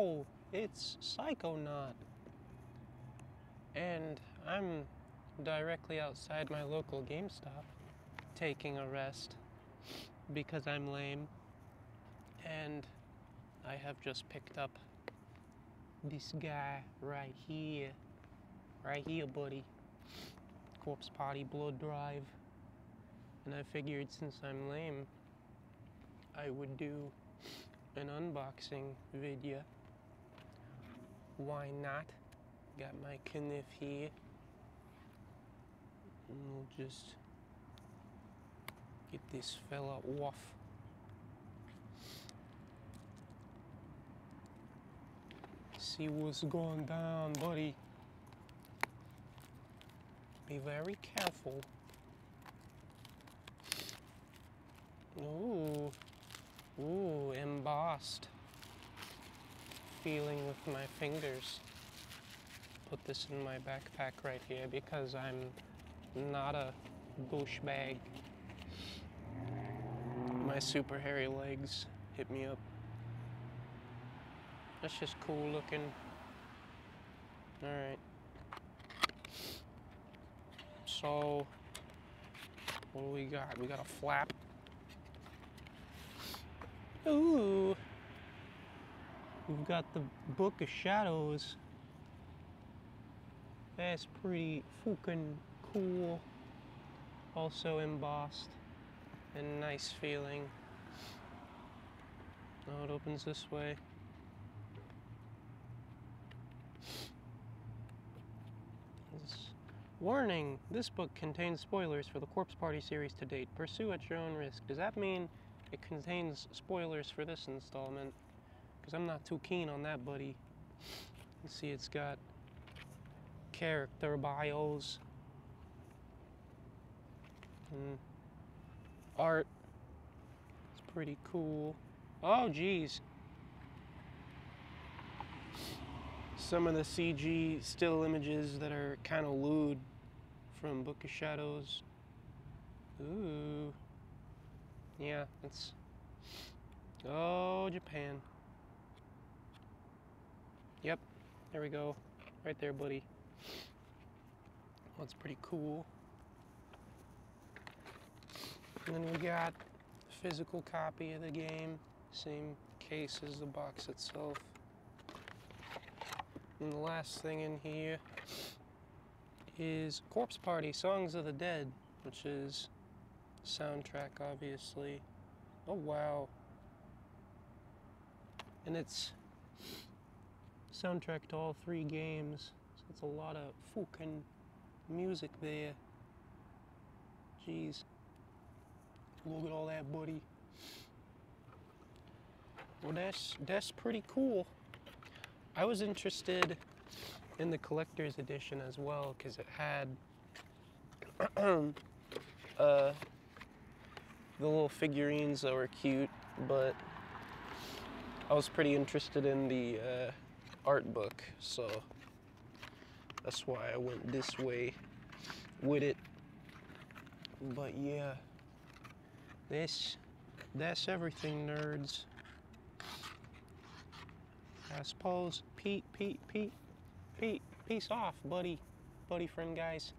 Ow! It's Psychonaaut. And I'm directly outside my local GameStop taking a rest because I'm lame. And I have just picked up this guy right here. Right here, buddy. Corpse Party Blood Drive. And I figured since I'm lame, I would do an unboxing video. Why not? Got my kniff here. And we'll just get this fella off. See what's going down, buddy. Be very careful. Ooh. Ooh, embossed. Feeling with my fingers. Put this in my backpack right here because I'm not a bush bag. My super hairy legs hit me up. That's just cool looking. Alright. So, what do we got? We got a flap. Ooh. We've got the Book of Shadows. That's pretty fucking cool. Also embossed and nice feeling. Oh, it opens this way. Warning! This book contains spoilers for the Corpse Party series to date. Pursue at your own risk. Does that mean it contains spoilers for this installment? Because I'm not too keen on that, buddy. You see, it's got character bios and art. It's pretty cool. Oh, geez. Some of the CG still images that are kind of lewd from Book of Shadows. Ooh. Yeah, it's. Oh, Japan. Yep, there we go. Right there, buddy. That's pretty cool. And then we got physical copy of the game, same case as the box itself. And the last thing in here is Corpse Party Songs of the Dead, which is soundtrack, obviously. Oh, wow. And it's soundtrack to all three games, so it's a lot of fucking music there. Jeez. Look at all that, buddy. Well, that's that's pretty cool. I was interested in the collector's edition as well because it had uh, the little figurines that were cute, but I was pretty interested in the uh, art book, so that's why I went this way with it. But yeah, this that's everything, nerds. I suppose Pete, Pete, Pete, Pete, peace off, buddy, buddy friend, guys.